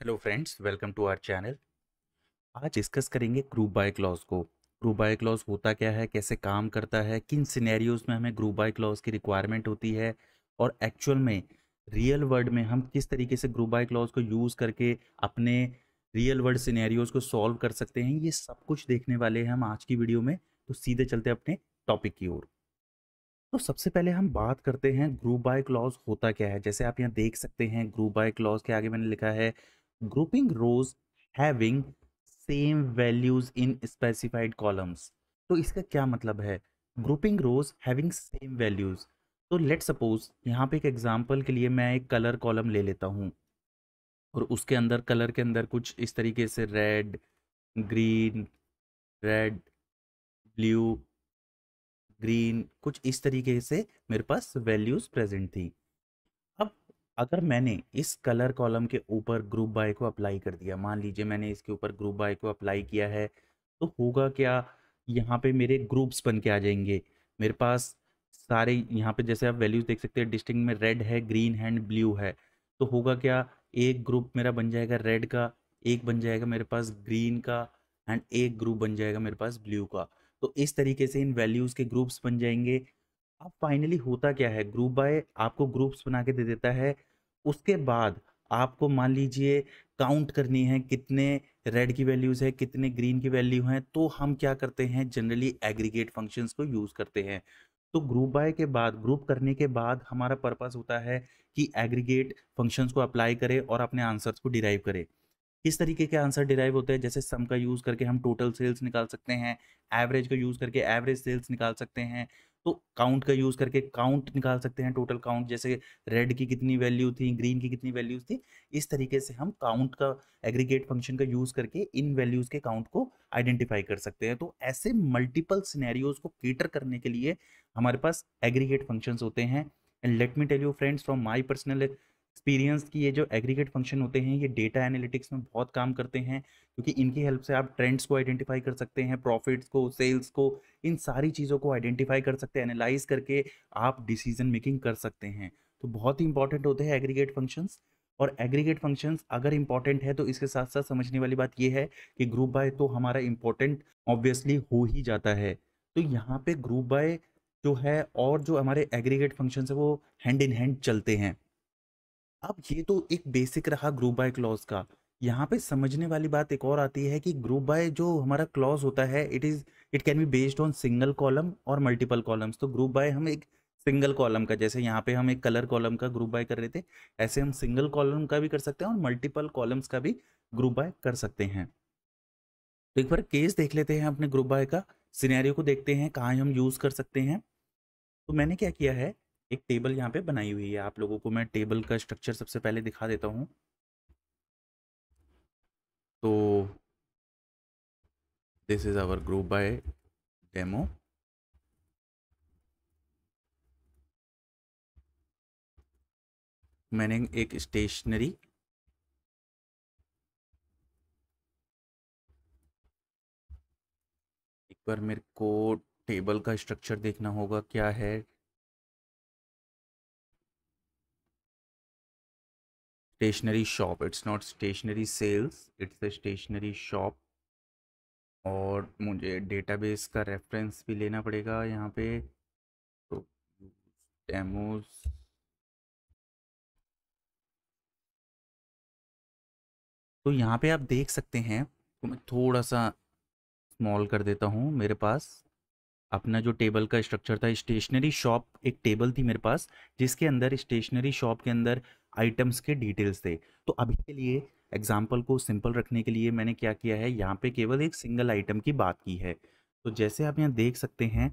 Hello friends welcome to our channel आज discuss करेंगे group by clause को। Group by clause होता क्या है? कैसे काम करता है? किन सिनेरियोज में हमें ग्रुप बाय क्लॉज की रिक्वायरमेंट होती है? और एक्चुअल में रियल वर्ल्ड में हम किस तरीके से ग्रुप बाय क्लॉज को यूज़ करके अपने रियल वर्ल्ड सिनेरियोज को सॉल्व कर सकते हैं? ये सब कुछ देखने वाले हैं हम आज की वीडियो में। तो सीधे चलते अपने टॉपिक की ओर। तो सबसे पहले हम बात करते हैं ग्रुप बाय क्लॉज होता क्या है? जैसे आप यहाँ देख सकते हैं ग्रुप बाय क्लॉज के आगे मैंने लिखा है grouping rows having same values in specified columns. तो इसका क्या मतलब है? Grouping rows having same values तो लेट सपोज़ यहाँ पे एक एग्ज़ाम्पल के लिए मैं एक कलर कॉलम ले लेता हूँ। और उसके अंदर कलर के अंदर कुछ इस तरीके से red green red blue green कुछ इस तरीके से मेरे पास वैल्यूज़ प्रेजेंट थी। अगर मैंने इस कलर कॉलम के ऊपर ग्रुप बाय को अप्लाई कर दिया, मान लीजिए मैंने इसके ऊपर ग्रुप बाय को अप्लाई किया है तो होगा क्या? यहाँ पे मेरे ग्रुप्स बन के आ जाएँगे। मेरे पास सारे यहाँ पे जैसे आप वैल्यूज़ देख सकते हैं डिस्टिंग में रेड है, ग्रीन है, एंड ब्लू है। तो होगा क्या? एक ग्रुप मेरा बन जाएगा रेड का, एक बन जाएगा मेरे पास ग्रीन का, एंड एक ग्रुप बन जाएगा मेरे पास ब्लू का। तो इस तरीके से इन वैल्यूज़ के ग्रुप्स बन जाएँगे। अब फाइनली होता क्या है? ग्रुप बाय आपको ग्रुप्स बना के दे देता है। उसके बाद आपको मान लीजिए काउंट करनी है कितने रेड की वैल्यूज़ है, कितने ग्रीन की वैल्यू हैं तो हम क्या करते हैं? जनरली एग्रीगेट फ़ंक्शंस को यूज़ करते हैं। तो ग्रुप बाय के बाद, ग्रुप करने के बाद हमारा पर्पस होता है कि एग्रीगेट फ़ंक्शंस को अप्लाई करें और अपने आंसर्स को डिराइव करें। किस तरीके के आंसर डिराइव होते हैं? जैसे सम का यूज़ करके हम टोटल सेल्स निकाल सकते हैं एवरेज का यूज़ करके एवरेज सेल्स निकाल सकते हैं तो काउंट का यूज़ करके काउंट निकाल सकते हैं टोटल काउंट जैसे रेड की कितनी वैल्यू थी ग्रीन की कितनी वैल्यूज़ थी, इस तरीके से हम काउंट का एग्रीगेट फ़ंक्शन का यूज़ करके इन वैल्यूज़ के काउंट को आइडेंटिफाई कर सकते हैं। तो ऐसे मल्टीपल सिनेरियोज को केटर करने के लिए हमारे पास एग्रीगेट फ़ंक्शंस होते हैं। And let me tell you friends from my personal experience की ये जो एग्रीगेट फ़ंक्शन होते हैं, ये डेटा एनालिटिक्स में बहुत काम करते हैं, क्योंकि इनकी हेल्प से आप ट्रेंड्स को आइडेंटिफाई कर सकते हैं, प्रॉफिट्स को, सेल्स को, इन सारी चीज़ों को आइडेंटिफाई कर सकते हैं, एनालाइज करके आप डिसीज़न मेकिंग कर सकते हैं। तो बहुत ही इंपॉर्टेंट होते हैं एग्रीगेट फ़ंक्शंस, और एग्रीगेट फ़ंक्शंस अगर इंपॉर्टेंट है तो इसके साथ साथ समझने वाली बात यह है कि ग्रुप बाय तो हमारा इंपॉर्टेंट ऑब्वियसली हो ही जाता है। तो यहाँ पे ग्रुप बाय जो है और जो हमारे एग्रीगेट फ़ंक्शन है वो हैंड इन हैंड चलते हैं। अब ये तो एक बेसिक रहा ग्रुप बाय क्लॉज का। यहाँ पे समझने वाली बात एक और आती है कि ग्रुप बाय जो हमारा क्लॉज होता है it is it can be based on single column और मल्टीपल कॉलम्स तो ग्रुप बाय हम एक सिंगल कॉलम का, जैसे यहाँ पे हम एक कलर कॉलम का ग्रुप बाय कर रहे थे, ऐसे हम सिंगल कॉलम का भी कर सकते हैं और मल्टीपल कॉलम्स का भी ग्रुप बाय कर सकते हैं। तो एक बार केस देख लेते हैं अपने ग्रुप बाय का सिनेरियो को देखते हैं, कहाँ हम यूज़ कर सकते हैं। तो मैंने क्या किया है एक टेबल यहाँ पे बनाई हुई है। आप लोगों को मैं टेबल का स्ट्रक्चर सबसे पहले दिखा देता हूँ। तो this is our group by demo मैंने एक स्टेशनरी एक बार मेरे को टेबल का स्ट्रक्चर देखना होगा, क्या है? Stationery shop. It's not stationery sales. It's a stationery shop. और मुझे डेटाबेस का रेफरेंस भी लेना पड़ेगा यहाँ पे। तो डेमोज तो यहाँ पे आप देख सकते हैं। तो मैं थोड़ा सा स्मॉल कर देता हूँ मेरे पास। अपना जो टेबल का स्ट्रक्चर था स्टेशनरी शॉप एक टेबल थी मेरे पास, जिसके अंदर स्टेशनरी शॉप के अंदर आइटम्स के डिटेल्स थे। तो अभी के लिए एग्ज़ाम्पल को सिंपल रखने के लिए मैंने क्या किया है, यहाँ पे केवल एक सिंगल आइटम की बात की है। तो जैसे आप यहाँ देख सकते हैं,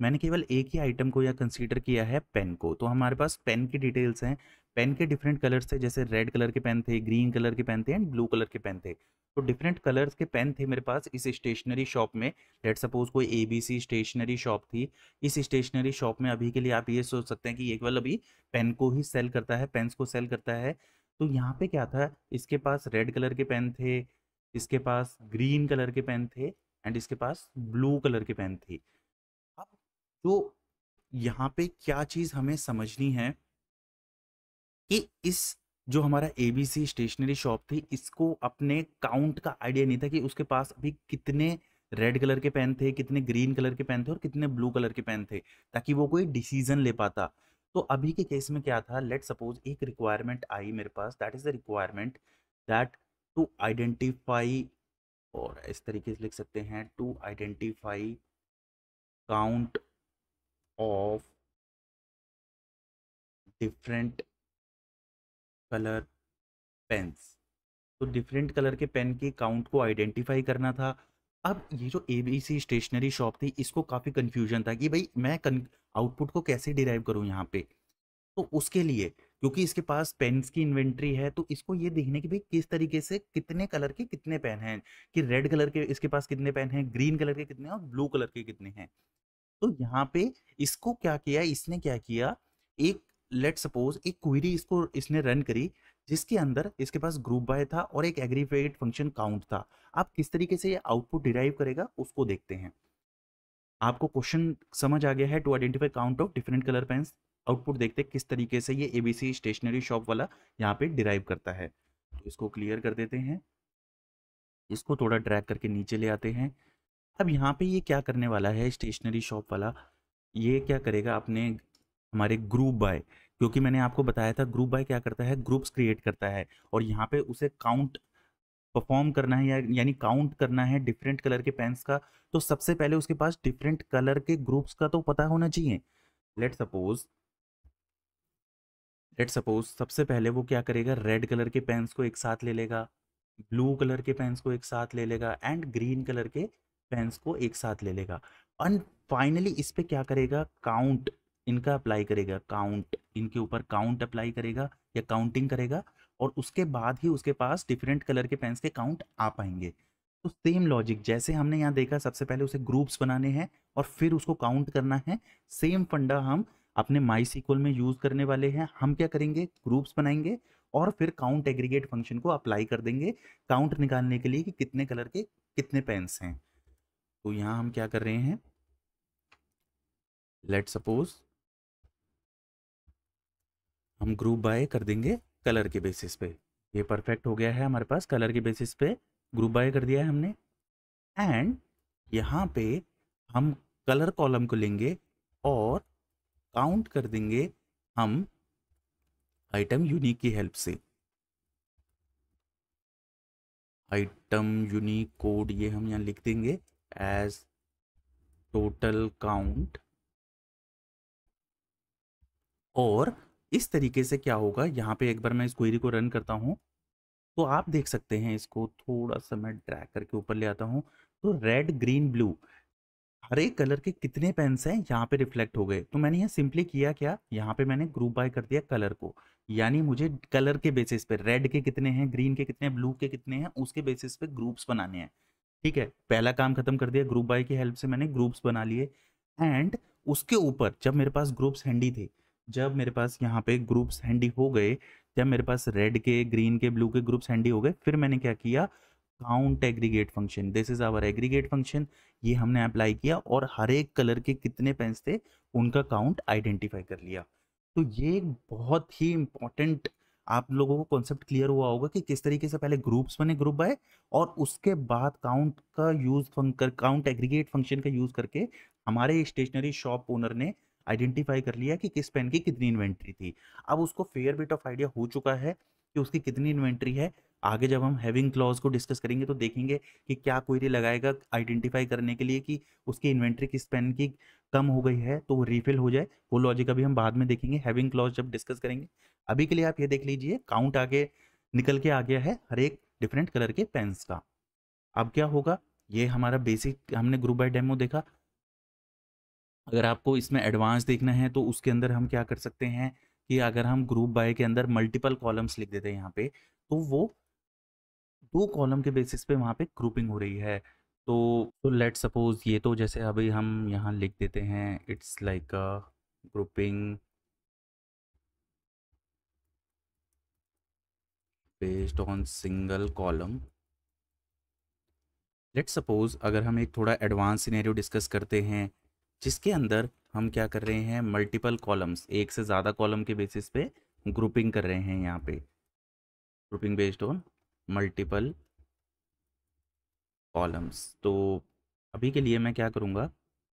मैंने केवल एक ही आइटम को यहाँ कंसीडर किया है पेन को। तो हमारे पास पेन की डिटेल्स हैं पेन के डिफरेंट कलर्स थे, जैसे रेड कलर के पेन थे, ग्रीन कलर के पेन थे एंड ब्लू कलर के पेन थे। तो डिफरेंट कलर्स के पेन थे मेरे पास इस स्टेशनरी शॉप में। लेट सपोज़ कोई A B C stationery shop थी। इस स्टेशनरी शॉप में अभी के लिए आप ये सोच सकते हैं कि ये केवल अभी पेन को ही सेल करता है, पेन्स को सेल करता है। तो यहाँ पे क्या था, इसके पास रेड कलर के पेन थे, इसके पास ग्रीन कलर के पेन थे एंड इसके पास ब्लू कलर के पेन थे। अब तो यहाँ पे क्या चीज़ हमें समझनी है कि इस जो हमारा एबीसी स्टेशनरी शॉप थी, इसको अपने काउंट का आइडिया नहीं था कि उसके पास अभी कितने रेड कलर के पेन थे, कितने ग्रीन कलर के पेन थे और कितने ब्लू कलर के पेन थे, ताकि वो कोई डिसीज़न ले पाता। तो अभी के केस में क्या था लेट सपोज़ एक रिक्वायरमेंट आई मेरे पास that is the requirement that to identify और इस तरीके से लिख सकते हैं to identify count of different color pens. तो डिफरेंट कलर के पेन के काउंट को आइडेंटिफाई करना था। अब ये जो A B C stationery shop थी, इसको काफ़ी कन्फ्यूज़न था कि भाई, मैं आउटपुट को कैसे डिराइव करूँ यहाँ पे? तो उसके लिए, क्योंकि इसके पास पेन्स की इन्वेंट्री है तो इसको ये देखने की भाई, किस तरीके से कितने कलर के कितने पेन हैं, कि रेड कलर के इसके पास कितने पेन हैं ग्रीन कलर के कितने और ब्लू कलर के कितने हैं। तो यहाँ पे इसको क्या किया, इसने क्या किया, एक लेट सपोज़ एक क्वेरी इसको, इसने रन करी, जिसके अंदर इसके पास ग्रुप बाय था और एक एग्रीवेट फ़ंक्शन काउंट था। आप किस तरीके से ये आउटपुट डिराइव करेगा, उसको देखते हैं। आपको क्वेश्चन समझ आ गया है to identify count of different color pens output देखते हैं किस तरीके से ये एबीसी स्टेशनरी शॉप वाला यहाँ पे डिराइव करता है। तो इसको क्लियर कर देते हैं। इसको थोड़ा ड्रैग करके नीचे ले आते हैं। अब यहाँ पे ये क्या करने वाला है स्टेशनरी शॉप वाला? ये क्या करेगा, अपने हमारे ग्रुप बाय क्योंकि मैंने आपको बताया था ग्रुप बाय क्या करता है? ग्रुप्स क्रिएट करता है और यहाँ पे उसे काउंट परफॉर्म करना है या यानी काउंट करना है डिफरेंट कलर के पेन्स का तो सबसे पहले उसके पास डिफरेंट कलर के ग्रुप्स का तो पता होना चाहिए। लेट सपोज़ लेट सपोज़ सबसे पहले वो क्या करेगा? रेड कलर के पेन्स को एक साथ ले लेगा ब्लू कलर के पेन्स को एक साथ ले लेगा एंड ग्रीन कलर के पेन्स को एक साथ ले लेगा। एंड फाइनली इस पे क्या करेगा? काउंट इनका अप्लाई करेगा काउंट इनके ऊपर काउंट अप्लाई करेगा या काउंटिंग करेगा और उसके बाद ही उसके पास डिफरेंट कलर के पेन्स के काउंट आ पाएँगे। तो सेम लॉजिक जैसे हमने यहाँ देखा, सबसे पहले उसे ग्रुप्स बनाने हैं और फिर उसको काउंट करना है। सेम फंडा हम अपने माई सीक्वल में यूज़ करने वाले हैं। हम क्या करेंगे? ग्रुप्स बनाएँगे और फिर काउंट एग्रीगेट फ़ंक्शन को अप्लाई कर देंगे काउंट निकालने के लिए कि कितने कलर के कितने पेन्स हैं। तो यहाँ हम क्या कर रहे हैं? लेट सपोज़ हम ग्रुप बाय कर देंगे कलर के बेसिस पे। ये परफेक्ट हो गया है हमारे पास कलर के बेसिस पे ग्रुप बाय कर दिया है हमने। एंड यहाँ पे हम कलर कॉलम को लेंगे और काउंट कर देंगे हम आइटम यूनिक की हेल्प से। आइटम यूनिक कोड ये हम यहाँ लिख देंगे एज टोटल काउंट और इस तरीके से क्या होगा? यहाँ पे एक बार मैं इस क्वेरी को रन करता हूँ। तो आप देख सकते हैं इसको थोड़ा सा मैं ड्रैग करके ऊपर ले आता हूँ। तो रेड, ग्रीन, ब्लू हर कलर के कितने पेन्स हैं यहाँ पे रिफ्लेक्ट हो गए? तो मैंने यहाँ सिंपली किया क्या? यहाँ पे मैंने ग्रुप बाय कर दिया कलर को। यानी मुझे कलर के बेसिस पे रेड के कितने हैं, ग्रीन के कितने ब्लू के कितने हैं, उसके बेसिस पे ग्रुप्स बनाने हैं। ठीक है? पहला काम खत्म कर दिया ग्रुप बाय की हेल्प से मैंने ग्रुप्स बना लिए। एंड उसके ऊपर जब मेरे पास ग्रुप्स हैंडी थे जब मेरे पास यहाँ पे ग्रुप्स हैंडी हो गए, जब मेरे पास रेड के ग्रीन के ब्लू के ग्रुप्स हैंडी हो गए, फिर मैंने क्या किया? Count aggregate function this is our aggregate function ये हमने अप्लाई किया और हर एक कलर के कितने पेन्स थे, उनका काउंट आइडेंटिफाई कर लिया। तो ये एक बहुत ही इंपॉर्टेंट आप लोगों को कॉन्सेप्ट क्लियर हुआ होगा कि किस तरीके से पहले ग्रुप्स बने ग्रुप बाय और उसके बाद काउंट का यूज़ काउंट एग्रीगेट फ़ंक्शन का यूज़ करके हमारे स्टेशनरी शॉप ओनर ने आइडेंटिफाई कर लिया कि किस पेन की कितनी इन्वेंट्री थी। अब उसको फेयर बिट ऑफ़ आइडिया हो चुका है कि उसकी कितनी इन्वेंट्री है। आगे जब हम हैविंग क्लॉज को डिस्कस करेंगे तो देखेंगे कि क्या क्वेरी लगाएगा आइडेंटिफाई करने के लिए कि उसकी इन्वेंट्री किस पेन की कम हो गई है तो वो रिफिल हो जाए। वो लॉजिक अभी हम बाद में देखेंगे, हैविंग क्लॉज जब डिस्कस करेंगे। अभी के लिए आप ये देख लीजिए, काउंट आगे, निकल के आ गया है हर एक डिफरेंट कलर के पेन्स का। अब क्या होगा? ये हमारा बेसिक, हमने ग्रुप बाय डेमो देखा। अगर आपको इसमें एडवांस देखना है तो उसके अंदर हम क्या कर सकते हैं कि अगर हम ग्रुप बाय के अंदर मल्टीपल कॉलम्स लिख देते हैं यहाँ पे तो वो दो कॉलम के बेसिस पे वहाँ पे ग्रुपिंग हो रही है। तो तो लेट सपोज़ ये तो जैसे अभी हम यहाँ लिख देते हैं it's like a grouping based on single column let suppose अगर हम एक थोड़ा एडवांस सिनेरियो डिस्कस करते हैं जिसके अंदर हम क्या कर रहे हैं मल्टीपल कॉलम्स एक से ज़्यादा कॉलम के बेसिस पे ग्रुपिंग कर रहे हैं यहाँ पे। Grouping based on multiple columns तो अभी के लिए मैं क्या करूँगा,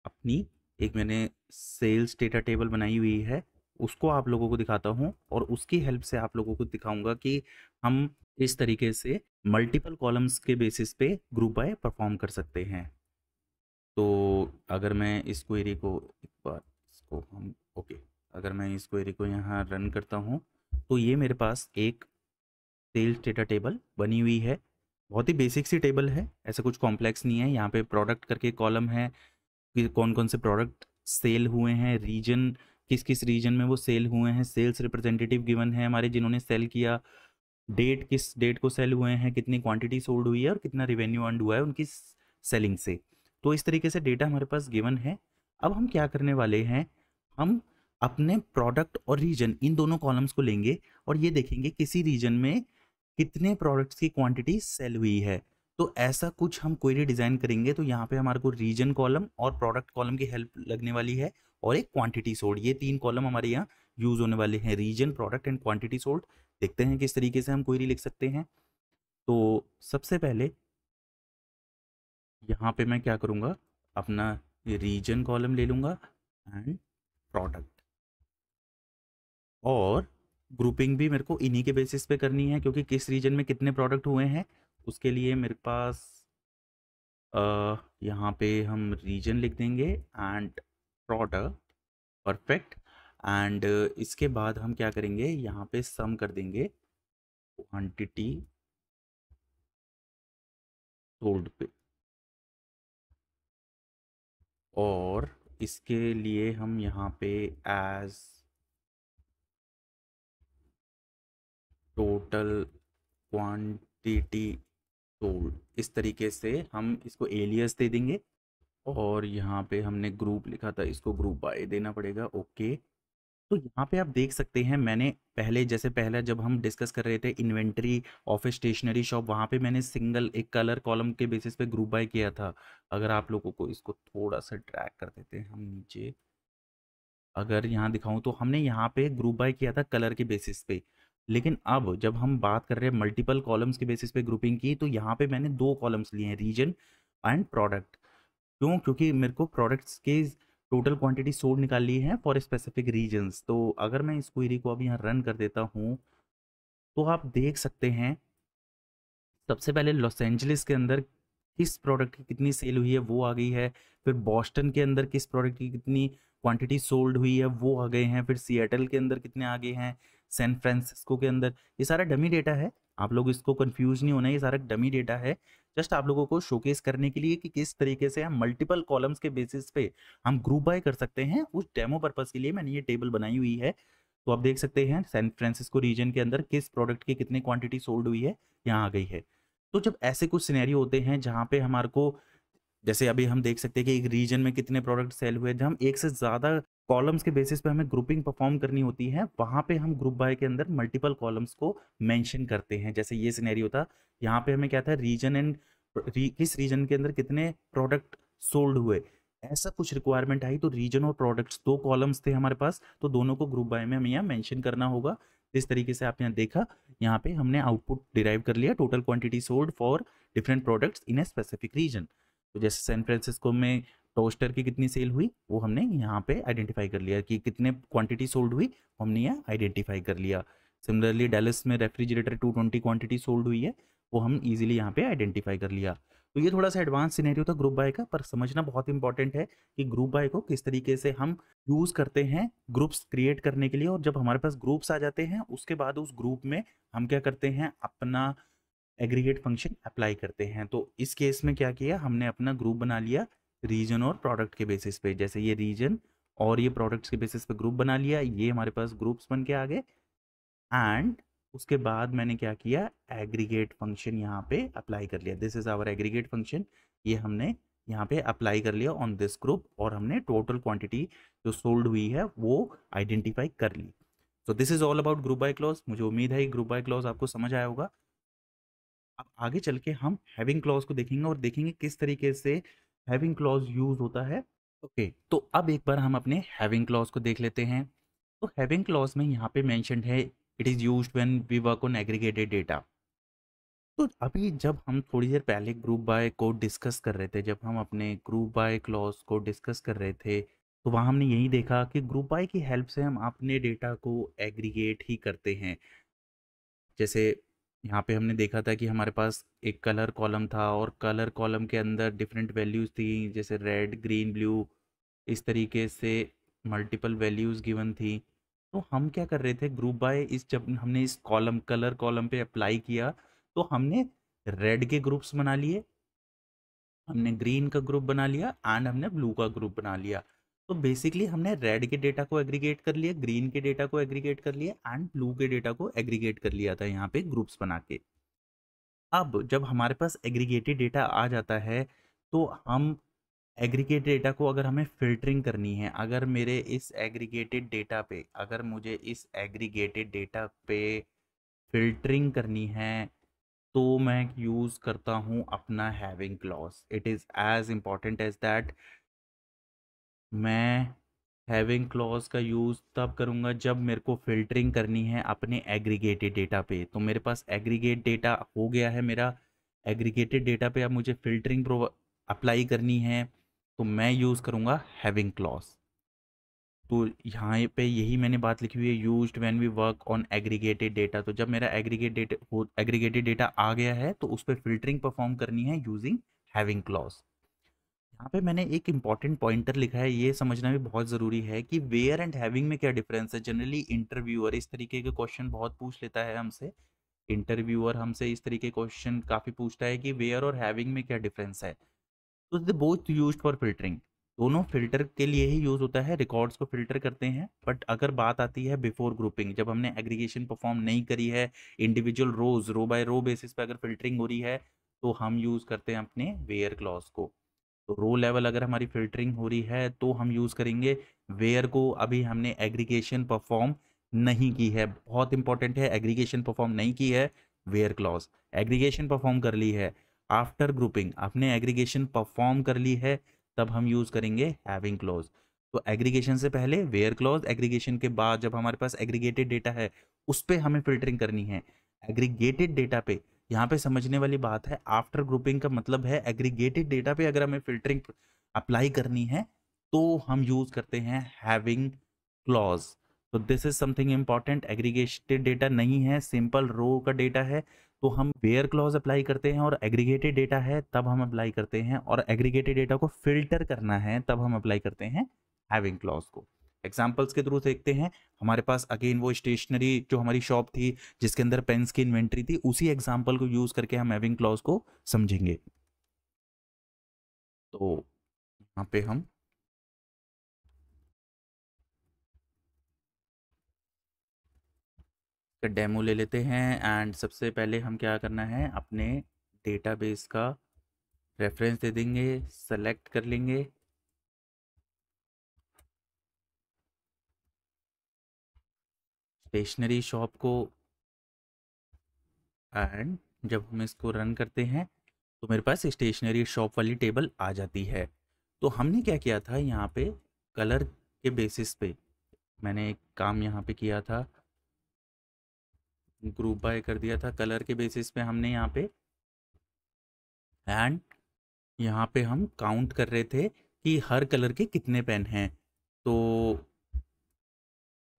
अपनी एक मैंने सेल्स डेटा टेबल बनाई हुई है, उसको आप लोगों को दिखाता हूँ और उसकी हेल्प से आप लोगों को दिखाऊँगा कि हम इस तरीके से मल्टीपल कॉलम्स के बेसिस पे ग्रुप बाय परफॉर्म कर सकते हैं। तो अगर मैं इस क्वेरी को एक बार इसको हम, ओके, अगर मैं इस क्वेरी को यहाँ रन करता हूँ तो ये मेरे पास एक सेल्स डेटा टेबल बनी हुई है। बहुत ही बेसिक सी टेबल है, ऐसा कुछ कॉम्प्लेक्स नहीं है। यहाँ पे प्रोडक्ट करके कॉलम है, कि कौन कौन से प्रोडक्ट सेल हुए हैं रीजन किस किस रीजन में वो सेल हुए हैं सेल्स रिप्रेजेंटेटिव गिवन है हमारे जिन्होंने सेल किया डेट किस डेट को सेल हुए हैं, कितनी क्वांटिटी सोल्ड हुई है और कितना रिवेन्यू अर्न हुआ है उनकी सेलिंग से। तो इस तरीके से डेटा हमारे पास गिवन है। अब हम क्या करने वाले हैं? हम अपने प्रोडक्ट और रीजन इन दोनों कॉलम्स को लेंगे और ये देखेंगे किसी रीजन में कितने प्रोडक्ट्स की क्वांटिटी सेल हुई है। तो ऐसा कुछ हम क्वेरी डिज़ाइन करेंगे तो यहाँ पे हमारे को रीजन कॉलम और प्रोडक्ट कॉलम की हेल्प लगने वाली है और एक क्वांटिटी सोल्ड ये तीन कॉलम हमारे यहाँ यूज़ होने वाले हैं। Region product and quantity sold देखते हैं किस तरीके से हम क्वेरी लिख सकते हैं। तो सबसे पहले यहाँ पे मैं क्या करूँगा? अपना रीजन कॉलम ले लूँगा एंड प्रोडक्ट और ग्रुपिंग भी मेरे को इन्हीं के बेसिस पे करनी है क्योंकि किस रीजन में कितने प्रोडक्ट हुए हैं, उसके लिए मेरे पास यहाँ पे हम रीजन लिख देंगे एंड प्रोडक्ट परफेक्ट एंड इसके बाद हम क्या करेंगे? यहाँ पे सम कर देंगे क्वांटिटी सोल्ड पे। और इसके लिए हम यहाँ पे एज टोटल क्वांटिटी सोल्ड इस तरीके से हम इसको एलियस दे देंगे और यहाँ पे हमने ग्रुप लिखा था, इसको ग्रुप बाय देना पड़ेगा ओके तो यहाँ पे आप देख सकते हैं, मैंने पहले, जैसे पहले जब हम डिस्कस कर रहे थे इन्वेंट्री ऑफ़िस स्टेशनरी शॉप, वहाँ पे मैंने सिंगल एक कलर कॉलम के बेसिस पे ग्रुप बाय किया था। अगर आप लोगों को इसको थोड़ा सा ट्रैक कर देते हैं हम नीचे। अगर यहाँ दिखाऊँ तो हमने यहाँ पे ग्रुप बाय किया था कलर के बेसिस पे। लेकिन अब जब हम बात कर रहे हैं मल्टीपल कॉलम्स के बेसिस पे ग्रुपिंग की तो यहाँ पे मैंने दो कॉलम्स लिए हैं, रीजन एंड प्रोडक्ट। क्यों? क्योंकि मेरे को प्रोडक्ट्स के टोटल क्वांटिटी सोल्ड निकाल ली है फॉर स्पेसिफिक रीजन्स तो अगर मैं इस क्वेरी को अब यहाँ रन कर देता हूँ तो आप देख सकते हैं, सबसे पहले लॉस एंजलिस के अंदर किस प्रोडक्ट की कितनी सेल हुई है, वो आ गई है, फिर बॉस्टन के अंदर किस प्रोडक्ट की कितनी क्वांटिटी सोल्ड हुई है, वो आ गए हैं, फिर सियाटल के अंदर कितने आ गए हैं, सैन फ्रांसिस्को के अंदर। ये सारा डमी डेटा है, आप लोग इसको कंफ्यूज नहीं होना, ये सारा डमी डेटा है। जस्ट आप लोगों को शोकेस करने के लिए कि किस तरीके से हम मल्टीपल कॉलम्स के बेसिस पे हम ग्रुप बाय कर सकते हैं, उस डेमो पर्पज के लिए मैंने ये टेबल बनाई हुई है। तो आप देख सकते हैं सैन फ्रांसिस्को रीजन के अंदर किस प्रोडक्ट की कितनी क्वांटिटी सोल्ड हुई है, यहाँ आ गई है। तो जब ऐसे कुछ सिनेरियो होते हैं जहाँ पे हमारे को, जैसे अभी हम देख सकते हैं कि एक रीजन में कितने प्रोडक्ट सेल हुए जब हम एक से ज़्यादा कॉलम्स के बेसिस पे हमें ग्रुपिंग परफॉर्म करनी होती है, वहाँ पे हम ग्रुप बाय के अंदर मल्टीपल कॉलम्स को मेंशन करते हैं। जैसे ये सिनेरियो था, यहाँ पे हमें क्या था, रीजन एंड किस रीजन के अंदर कितने प्रोडक्ट सोल्ड हुए, ऐसा कुछ रिक्वायरमेंट आई तो रीजन और प्रोडक्ट्स, दो कॉलम्स थे हमारे पास तो दोनों को ग्रुप बाय में हमें यहाँ मैंशन करना होगा। इस तरीके से आप यहाँ देखा, यहाँ पे हमने आउटपुट डिराइव कर लिया, total quantity sold for different products in a specific region. तो जैसे सैन फ्रांसिस्को में टोस्टर की कितनी सेल हुई, वो हमने यहाँ पे आइडेंटिफाई कर लिया कि कितने क्वांटिटी सोल्ड हुई, हमने यहाँ आइडेंटिफाई कर लिया। सिमिलरली डेलिस में रेफ्रिजरेटर 220 क्वांटिटी सोल्ड हुई है, वो हम इजीली यहाँ पे आइडेंटिफाई कर लिया। तो ये थोड़ा सा एडवांस सिनेरियो था ग्रुप बाय का, पर समझना बहुत इंपॉर्टेंट है कि ग्रुप बाय को किस तरीके से हम यूज़ करते हैं ग्रुप्स क्रिएट करने के लिए और जब हमारे पास ग्रुप्स आ जाते हैं, उसके बाद उस ग्रुप में हम क्या करते हैं, अपना एग्रीगेट फ़ंक्शन अप्लाई करते हैं। तो इस केस में क्या किया, हमने अपना ग्रुप बना लिया रीजन और प्रोडक्ट के बेसिस पे। जैसे ये रीजन और ये प्रोडक्ट्स के बेसिस पे ग्रुप बना लिया, ये हमारे पास ग्रुप्स बन के आ गए। एंड उसके बाद मैंने क्या किया, एग्रीगेट फ़ंक्शन यहाँ पे अप्लाई कर लिया। This is our aggregate function. ये हमने यहाँ पे अप्लाई कर लिया ऑन दिस ग्रुप और हमने टोटल क्वांटिटी जो सोल्ड हुई है वो आइडेंटिफाई कर ली। तो this is all about group by clause. मुझे उम्मीद है ग्रुप बाय क्लॉज आपको समझ आया होगा। अब आगे चल के हम हैविंग क्लॉज को देखेंगे और देखेंगे किस तरीके से हैविंग क्लॉज यूज़ होता है। ओके okay, तो अब एक बार हम अपने हैविंग क्लॉज को देख लेते हैं। तो हैविंग क्लॉज में यहाँ पे मेंशन है it is use when we work on aggregated data. तो अभी जब हम थोड़ी देर पहले ग्रुप बाय को डिस्कस कर रहे थे जब हम अपने ग्रुप बाय क्लॉज को डिस्कस कर रहे थे तो वहाँ हमने यही देखा कि ग्रुप बाय की हेल्प से हम अपने डेटा को एग्रीगेट ही करते हैं। जैसे यहाँ पे हमने देखा था कि हमारे पास एक कलर कॉलम था और कलर कॉलम के अंदर डिफरेंट वैल्यूज़ थी, जैसे रेड, ग्रीन, ब्लू, इस तरीके से मल्टीपल वैल्यूज़ गिवन थी। तो हम क्या कर रहे थे, ग्रुप बाय इस जब हमने इस कॉलम, कलर कॉलम पे अप्लाई किया तो हमने रेड के ग्रुप्स बना लिए, हमने ग्रीन का ग्रुप बना लिया, एंड हमने ब्लू का ग्रुप बना लिया। तो बेसिकली हमने रेड के डेटा को एग्रीगेट कर लिया ग्रीन के डेटा को एग्रीगेट कर लिया एंड ब्लू के डेटा को एग्रीगेट कर लिया था यहाँ पे ग्रुप्स बना के। अब जब हमारे पास एग्रीगेटेड डेटा आ जाता है तो हम एग्रीगेट डेटा को अगर हमें फ़िल्टरिंग करनी है, अगर मेरे इस एग्रीगेटेड डेटा पे, अगर मुझे इस एग्रीगेटेड डेटा पे फ़िल्टरिंग करनी है तो मैं यूज़ करता हूँ अपना having clause it is as important as that मैं हैविंग क्लॉज का यूज़ तब करूँगा जब मेरे को फ़िल्टरिंग करनी है अपने एग्रीगेटेड डेटा पे। तो मेरे पास एग्रीगेट डेटा हो गया है मेरा। एग्रीगेटेड डेटा पे अब मुझे फ़िल्टरिंग अप्लाई करनी है तो मैं यूज़ करूँगा हैविंग क्लॉज तो यहाँ पे यही मैंने बात लिखी हुई है use when we work on aggregated data तो जब मेरा एग्रीगेट डेटा एग्रीगेटेड डेटा आ गया है तो उस पर फिल्टरिंग परफॉर्म करनी है यूजिंग हैविंग क्लॉज यहाँ पे मैंने एक इंपॉर्टेंट पॉइंटर लिखा है, ये समझना भी बहुत ज़रूरी है कि वेयर एंड हैविंग में क्या डिफरेंस है। जनरली इंटरव्यूअर इस तरीके के क्वेश्चन बहुत पूछ लेता है हमसे। इंटरव्यूअर हमसे इस तरीके क्वेश्चन काफ़ी पूछता है कि वेयर और हैविंग में क्या डिफरेंस है। तो they both use for filtering दोनों फ़िल्टर के लिए ही यूज़ होता है रिकॉर्ड्स को फ़िल्टर करते हैं। बट अगर बात आती है बिफोर ग्रुपिंग जब हमने एग्रीगेशन परफॉर्म नहीं करी है individual rows row by row basis पे अगर फिल्टरिंग हो रही है तो हम यूज़ करते हैं अपने वेयर क्लॉज को। तो रो लेवल अगर हमारी फिल्टरिंग हो रही है तो हम यूज़ करेंगे। वेयर को अभी हमने एग्रीगेशन परफॉर्म नहीं की है। बहुत इंपॉर्टेंट है, एग्रीगेशन परफॉर्म नहीं की है, वेयर क्लॉज। एग्रीगेशन परफॉर्म कर ली है, आफ्टर ग्रुपिंग। आपने एग्रीगेशन परफॉर्म कर ली है, तब हम यूज़ करेंगे हैविंग क्लॉज। तो एग्रीगेशन से पहले वेयर क्लॉज, एग्रीगेशन के बाद जब हमारे पास एग्रीगेटेड डेटा है, उस पर हमें फिल्टरिंग करनी है। एग्रीगेटेड डेटा पे यहाँ पे समझने वाली बात है आफ्टर ग्रुपिंग का मतलब है एग्रीगेटेड डेटा पे अगर हमें फिल्टरिंग अप्लाई करनी है तो हम यूज़ करते हैं हैविंग क्लॉज तो this is something important aggregated data नहीं है सिंपल रो का डेटा है तो हम वेयर क्लॉज अप्लाई करते हैं और एग्रीगेटेड डेटा है, तब हम अप्लाई करते हैं और एग्रीगेटेड डेटा को फ़िल्टर करना है, तब हम अप्लाई करते हैं हैविंग क्लॉज को। एग्जाम्पल्स के थ्रू देखते हैं। हमारे पास अगेन वो स्टेशनरी जो हमारी शॉप थी, जिसके अंदर पेन्स की इन्वेंट्री थी, उसी एग्ज़ाम्पल को यूज़ करके हम हैविंग क्लॉज को समझेंगे। तो यहाँ पे हम डेमो ले लेते हैं एंड सबसे पहले हम क्या करना है, अपने डेटाबेस का रेफरेंस दे देंगे सेलेक्ट कर लेंगे। स्टेशनरी शॉप को एंड जब हम इसको रन करते हैं तो मेरे पास स्टेशनरी शॉप वाली टेबल आ जाती है। तो हमने क्या किया था यहाँ पे कलर के बेसिस पे? मैंने एक काम यहाँ पे किया था। ग्रुप बाय कर दिया था कलर के बेसिस पे हमने यहाँ पे। एंड यहाँ पे हम काउंट कर रहे थे कि हर कलर के कितने पेन हैं। तो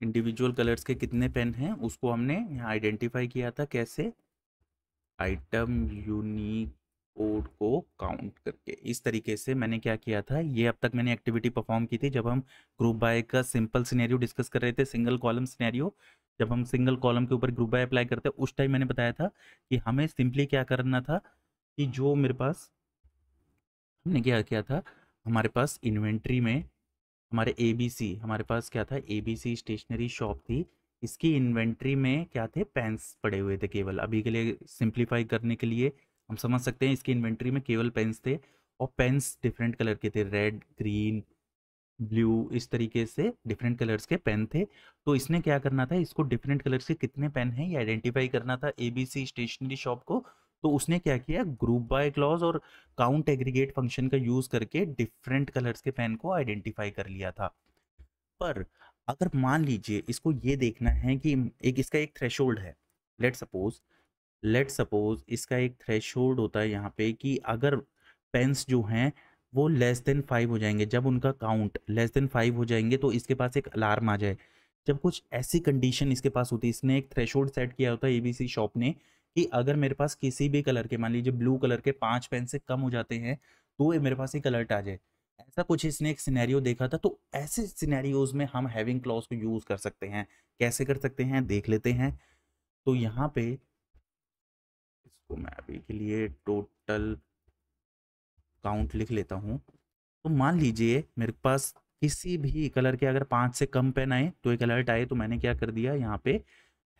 इंडिविजुअल कलर्स के कितने पेन हैं, उसको हमने यहाँ आइडेंटिफाई किया था कैसे? आइटम यूनिक कोड को काउंट करके। इस तरीके से मैंने क्या किया था, ये अब तक मैंने एक्टिविटी परफॉर्म की थी। जब हम ग्रुप बाय का सिंपल सिनेरियो डिस्कस कर रहे थे सिंगल कॉलम सिनेरियो जब हम सिंगल कॉलम के ऊपर ग्रुप बाय अप्लाई करते हैं उस टाइम मैंने बताया था कि हमें सिंपली क्या करना था कि जो मेरे पास, हमने क्या किया था, हमारे पास इन्वेंट्री में हमारे ए बी सी हमारे पास क्या था? A B C stationery shop थी। इसकी इन्वेंट्री में क्या थे? पेन्स पड़े हुए थे केवल। अभी के लिए सिंप्लीफाई करने के लिए हम समझ सकते हैं इसकी इन्वेंट्री में केवल पेन्स थे और पेन्स डिफरेंट कलर के थे। रेड ग्रीन ब्लू इस तरीके से डिफरेंट कलर्स के पेन थे। तो इसने क्या करना था? इसको डिफरेंट कलर्स के कितने पेन हैं? ये आइडेंटिफाई करना था एबीसी स्टेशनरी शॉप को। तो उसने क्या किया? ग्रुप बाय क्लॉज और काउंट एग्रीगेट फ़ंक्शन का यूज़ करके डिफरेंट कलर्स के पेन को आइडेंटिफाई कर लिया था। पर अगर मान लीजिए इसको ये देखना है कि एक इसका एक थ्रेशोल्ड है। लेट सपोज़ लेट सपोज़ इसका एक थ्रेशोल्ड होता है यहाँ पे कि अगर पेंस जो हैं वो लेस देन फाइव हो जाएँगे, जब उनका काउंट लेस देन फाइव हो जाएँगे तो इसके पास एक अलार्म आ जाए। जब कुछ ऐसी कंडीशन इसके पास होती है इसने एक थ्रेशोल्ड सेट किया होता है एबीसी शॉप ने कि अगर मेरे पास किसी भी कलर के, मान लीजिए ब्लू कलर के पाँच पेन से कम हो जाते हैं तो ये मेरे पास एक अलर्ट आ जाए। ऐसा कुछ इसने एक सिनेरियो देखा था तो ऐसे सिनेरियोज में हम हैविंग क्लॉज को यूज़ कर सकते हैं, कैसे कर सकते हैं, देख लेते हैं। तो यहाँ पे इसको मैं अभी के लिए टोटल काउंट लिख लेता हूँ। तो मान लीजिए मेरे पास किसी भी कलर के अगर पाँच से कम पेन आए तो एक अलर्ट आए तो मैंने क्या कर दिया, यहाँ पे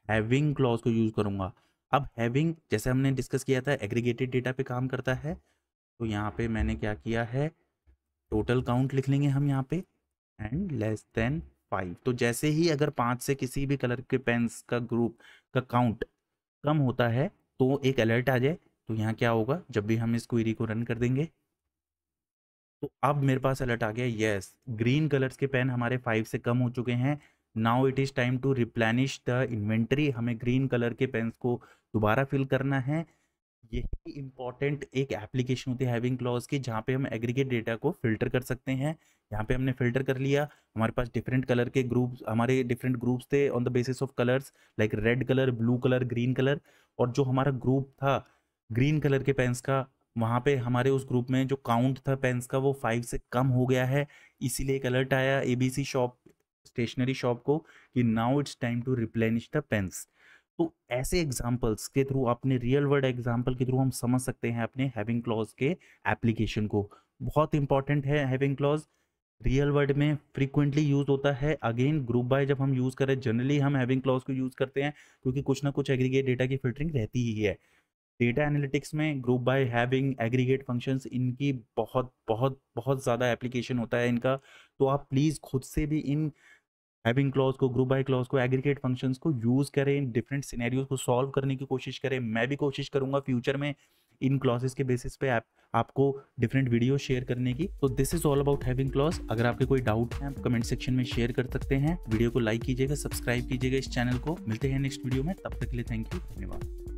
हैविंग क्लॉज को यूज़ करूँगा। अब हैविंग जैसे हमने डिस्कस किया था एग्रीगेटेड डेटा पे काम करता है तो यहाँ पे मैंने क्या किया है टोटल काउंट लिख लेंगे हम यहाँ पे एंड लेस देन फाइव तो जैसे ही अगर पाँच से किसी भी कलर के पेन्स का ग्रुप का काउंट कम होता है तो एक अलर्ट आ जाए तो यहाँ क्या होगा, जब भी हम इस क्वेरी को रन कर देंगे तो अब मेरे पास अलर्ट आ गया यस ग्रीन कलर्स के पेन हमारे फाइव से कम हो चुके हैं now it is time to replenish the inventory हमें ग्रीन कलर के पेन्स को दोबारा फिल करना है। यही इंपॉर्टेंट एक एप्लीकेशन होती है हैविंग क्लॉज की, जहाँ पे हम एग्रीगेट डेटा को फ़िल्टर कर सकते हैं। यहाँ पे हमने फ़िल्टर कर लिया। हमारे पास डिफरेंट कलर के ग्रुप्स हमारे डिफरेंट ग्रुप्स थे on the basis of colors like red color blue color green color और जो हमारा ग्रुप था ग्रीन कलर के पेन्स का, वहाँ पे हमारे उस ग्रुप में जो काउंट था पेन्स का, वो फाइव से कम हो गया है। इसीलिए एक अलर्ट आया एबीसी शॉप स्टेशनरी शॉप को कि now it's time to replenish the pens तो ऐसे एग्जाम्पल्स के थ्रू अपने रियल वर्ल्ड एग्ज़ाम्पल के थ्रू हम समझ सकते हैं अपने हैविंग क्लॉज के एप्लीकेशन को। बहुत इंपॉर्टेंट है हैविंग क्लॉज रियल वर्ल्ड में फ्रीक्वेंटली यूज़ होता है। अगेन ग्रुप बाय जब हम यूज़ करें जनरली हम हैविंग क्लॉज को यूज़ करते हैं क्योंकि कुछ ना कुछ एग्रीगेट डेटा की फिल्टरिंग रहती ही है। डेटा एनालिटिक्स में group by having aggregate functions इनकी बहुत बहुत बहुत ज़्यादा एप्लीकेशन होता है इनका। तो आप प्लीज़ खुद से भी इन हैविंग क्लॉज को ग्रुप बाय क्लॉज को एग्रीगेट फ़ंक्शंस को यूज़ करें इन डिफरेंट सिनेरियोज को सॉल्व करने की कोशिश करें। मैं भी कोशिश करूँगा फ्यूचर में इन क्लॉजेस के बेसिस पे आप, आपको डिफरेंट वीडियो शेयर करने की। तो this is all about having clause अगर आपके कोई डाउट है, आप कमेंट सेक्शन में शेयर कर सकते हैं। वीडियो को लाइक कीजिएगा सब्सक्राइब कीजिएगा इस चैनल को। मिलते हैं नेक्स्ट वीडियो में। तब तक के लिए थैंक यू धन्यवाद।